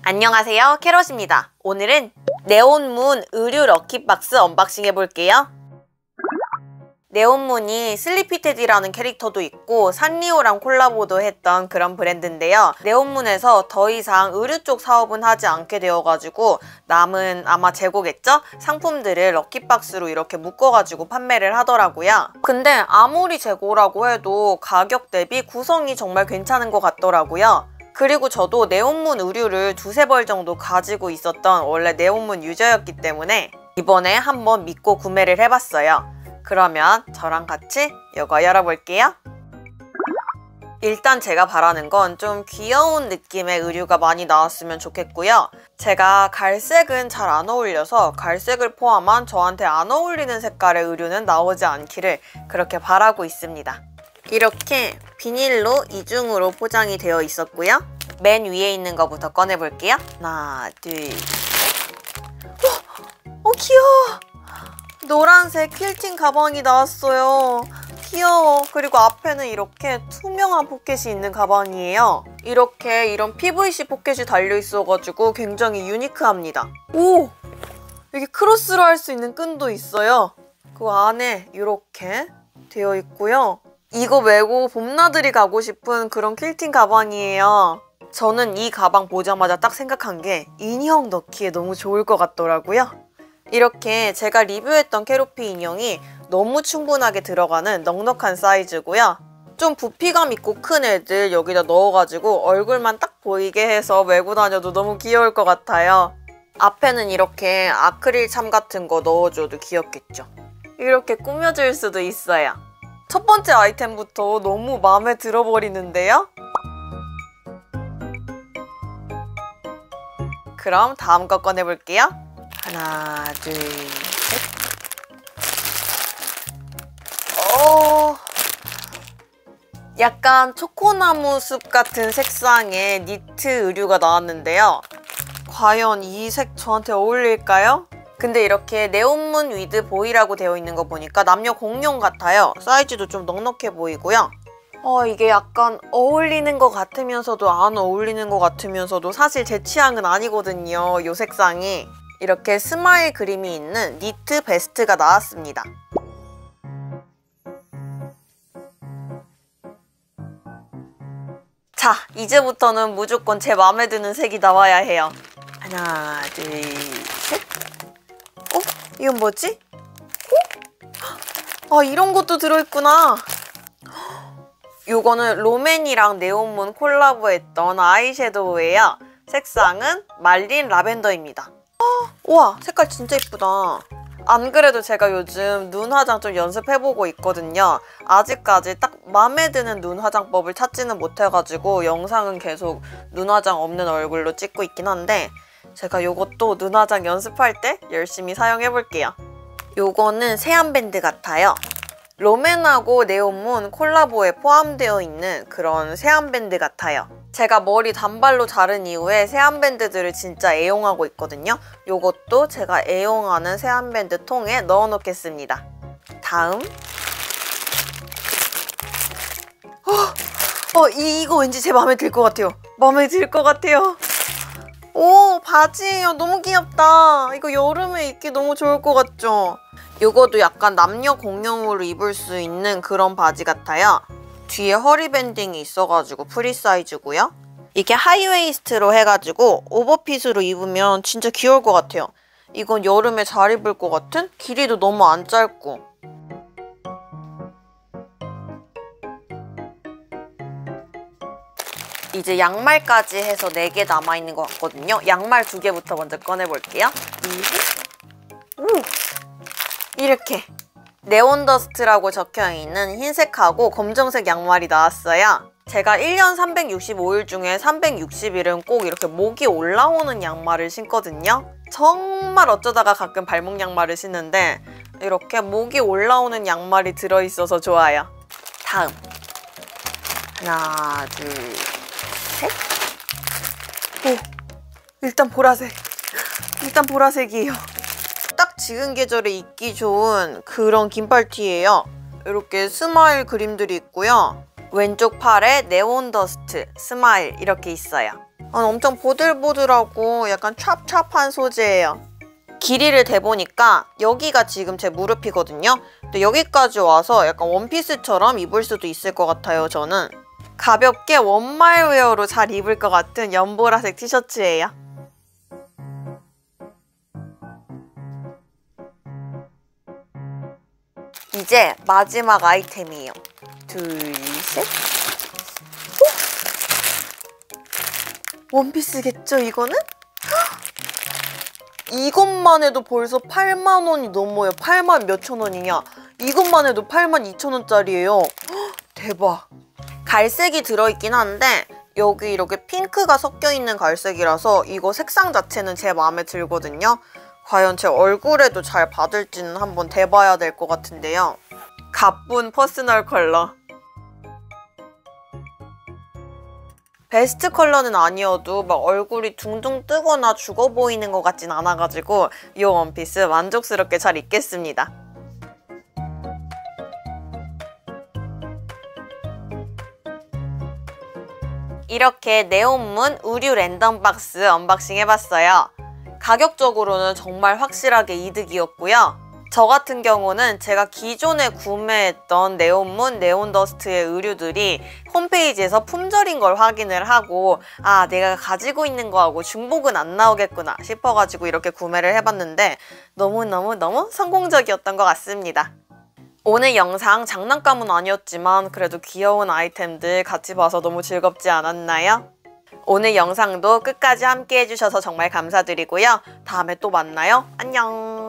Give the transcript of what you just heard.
안녕하세요 캐럿입니다. 오늘은 네온문 의류 lucky box unboxing 해볼게요. 네온문이 슬리피테디라는 캐릭터도 있고 산리오랑 콜라보도 했던 그런 브랜드인데요. 네온문에서 더 이상 의류 쪽 사업은 하지 않게 되어가지고 남은 아마 재고겠죠? 상품들을 lucky box로 이렇게 묶어가지고 판매를 하더라고요. 근데 아무리 재고라고 해도 가격 대비 구성이 정말 괜찮은 것 같더라고요 그리고 저도 네온문 의류를 두세 벌 정도 가지고 있었던 원래 네온문 유저였기 때문에 이번에 한번 믿고 구매를 해봤어요. 그러면 저랑 같이 이거 열어볼게요. 일단 제가 바라는 건 좀 귀여운 느낌의 의류가 많이 나왔으면 좋겠고요. 제가 갈색은 잘 안 어울려서 갈색을 포함한 저한테 안 어울리는 색깔의 의류는 나오지 않기를 그렇게 바라고 있습니다. 이렇게 비닐로 이중으로 포장이 되어 있었고요. 맨 위에 있는 거부터 꺼내볼게요. 하나, 둘, 어, 어 귀여워. 노란색 퀼팅 가방이 나왔어요. 귀여워. 그리고 앞에는 이렇게 투명한 포켓이 있는 가방이에요. 이렇게 이런 PVC 포켓이 달려있어가지고 굉장히 유니크합니다. 오! 여기 크로스로 할 수 있는 끈도 있어요. 그 안에 이렇게 되어 있고요. 이거 메고 봄나들이 가고 싶은 그런 퀼팅 가방이에요. 저는 이 가방 보자마자 딱 생각한 게 인형 넣기에 너무 좋을 것 같더라고요. 이렇게 제가 리뷰했던 캐로피 인형이 너무 충분하게 들어가는 넉넉한 사이즈고요. 좀 부피감 있고 큰 애들 여기다 넣어가지고 얼굴만 딱 보이게 해서 메고 다녀도 너무 귀여울 것 같아요. 앞에는 이렇게 아크릴 참 같은 거 넣어줘도 귀엽겠죠. 이렇게 꾸며줄 수도 있어요. 첫 번째 아이템부터 너무 마음에 들어버리는데요? 그럼 다음 거 꺼내볼게요. 하나, 둘, 셋. 어... 약간 초코나무 숲 같은 색상의 니트 의류가 나왔는데요. 과연 이 색 저한테 어울릴까요? 근데 이렇게 네온문 with boy라고 되어 있는 거 보니까 남녀 공용 같아요. 사이즈도 좀 넉넉해 보이고요. 어, 이게 약간 어울리는 것 같으면서도 안 어울리는 것 같으면서도 사실 제 취향은 아니거든요. 이 색상이. 이렇게 스마일 그림이 있는 니트 베스트가 나왔습니다. 자, 이제부터는 무조건 제 마음에 드는 색이 나와야 해요. 하나, 둘, 셋. 어? 이건 뭐지? 어? 아, 이런 것도 들어있구나. 요거는 로맨이랑 네온문 콜라보했던 아이섀도우예요. 색상은 말린 라벤더입니다. 어, 우와, 색깔 진짜 이쁘다. 안 그래도 제가 요즘 눈 화장 좀 연습해보고 있거든요. 아직까지 딱 마음에 드는 눈 화장법을 찾지는 못해가지고 영상은 계속 눈 화장 없는 얼굴로 찍고 있긴 한데 제가 요것도 눈 화장 연습할 때 열심히 사용해볼게요. 요거는 세안밴드 같아요. 로맨하고 네온문 콜라보에 포함되어 있는 그런 세안밴드 같아요. 제가 머리 단발로 자른 이후에 세안밴드들을 진짜 애용하고 있거든요. 요것도 제가 애용하는 세안밴드 통에 넣어놓겠습니다. 다음 어, 어 이, 이거 왠지 제 마음에 들 것 같아요. 마음에 들 것 같아요. 오 바지예요. 너무 귀엽다. 이거 여름에 입기 너무 좋을 것 같죠? 이것도 약간 남녀 공용으로 입을 수 있는 그런 바지 같아요. 뒤에 허리 banding이 있어가지고 프리 사이즈고요. 이게 high waist로 해가지고 오버핏으로 입으면 진짜 귀여울 것 같아요. 이건 여름에 잘 입을 것 같은? 길이도 너무 안 짧고. 이제 양말까지 해서 4개 남아있는 것 같거든요. 양말 2개부터 먼저 꺼내볼게요. 오! 이렇게 네온더스트라고 적혀있는 흰색하고 검정색 양말이 나왔어요. 제가 1년 365일 중에 360일은 꼭 이렇게 목이 올라오는 양말을 신거든요. 정말 어쩌다가 가끔 발목 양말을 신는데 이렇게 목이 올라오는 양말이 들어있어서 좋아요. 다음 하나 둘 셋 오 일단 보라색 일단 보라색이에요. 딱 지금 계절에 입기 좋은 그런 긴팔티예요. 이렇게 스마일 그림들이 있고요. 왼쪽 팔에 네온 더스트, 스마일 이렇게 있어요. 아, 엄청 보들보들하고 약간 찹찹한 소재예요. 길이를 대보니까 여기가 지금 제 무릎이거든요. 근데 여기까지 와서 약간 원피스처럼 입을 수도 있을 것 같아요, 저는. 가볍게 원말 웨어로 잘 입을 것 같은 연보라색 티셔츠예요. 이제 마지막 아이템이에요. 둘, 셋. 오! 원피스겠죠, 이거는? 이것만 해도 벌써 8만 원이 넘어요. 8만 몇천 원이냐? 이것만 해도 8만 2천 원짜리예요. 대박. 갈색이 들어있긴 한데 여기 이렇게 핑크가 섞여 있는 갈색이라서 이거 색상 자체는 제 마음에 들거든요. 과연 제 얼굴에도 잘 받을지는 한번 대봐야 될 것 같은데요. 가쁜 personal color. best color는 아니어도 막 얼굴이 둥둥 뜨거나 죽어 보이는 것 같진 않아가지고 이 원피스 만족스럽게 잘 입겠습니다. 이렇게 네온문 의류 랜덤 박스 unboxing 해봤어요. 가격적으로는 정말 확실하게 이득이었고요. 저 같은 경우는 제가 기존에 구매했던 네온문, 네온더스트의 의류들이 홈페이지에서 품절인 걸 확인을 하고 아 내가 가지고 있는 거하고 중복은 안 나오겠구나 싶어가지고 이렇게 구매를 해봤는데 너무너무너무 성공적이었던 것 같습니다. 오늘 영상 장난감은 아니었지만 그래도 귀여운 아이템들 같이 봐서 너무 즐겁지 않았나요? 오늘 영상도 끝까지 함께 해주셔서 정말 감사드리고요. 다음에 또 만나요. 안녕!